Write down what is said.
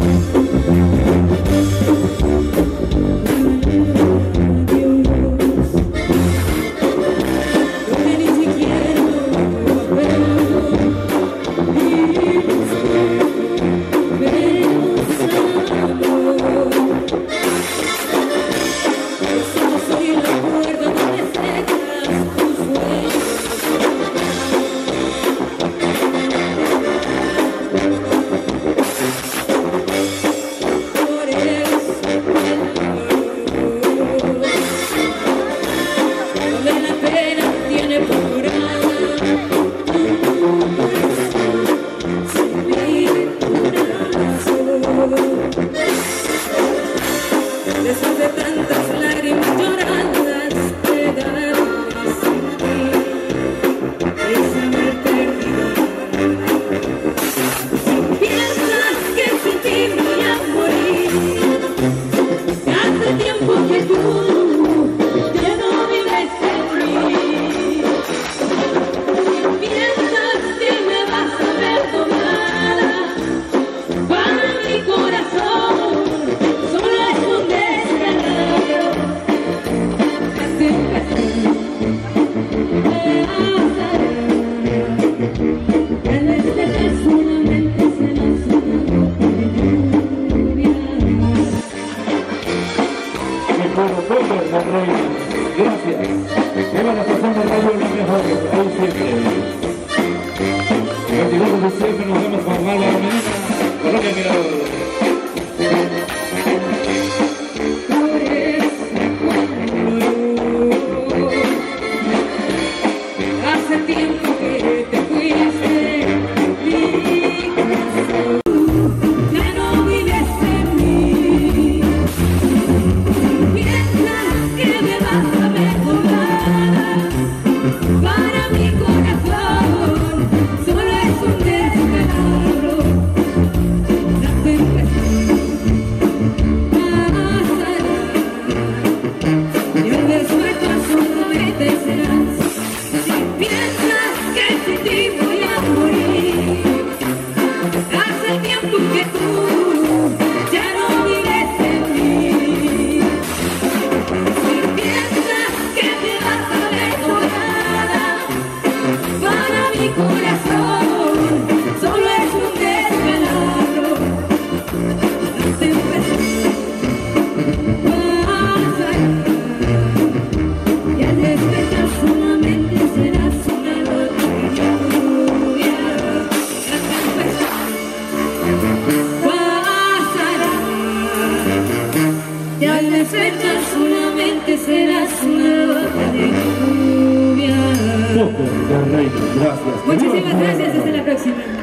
Música tantas lágrimas llorar. rollo. Gracias. Lleva la pasión del la mejor. Siempre. Continuamos siempre, nos vemos con que serás una gota de lluvia. Gracias. Muchísimas gracias. Hasta la próxima.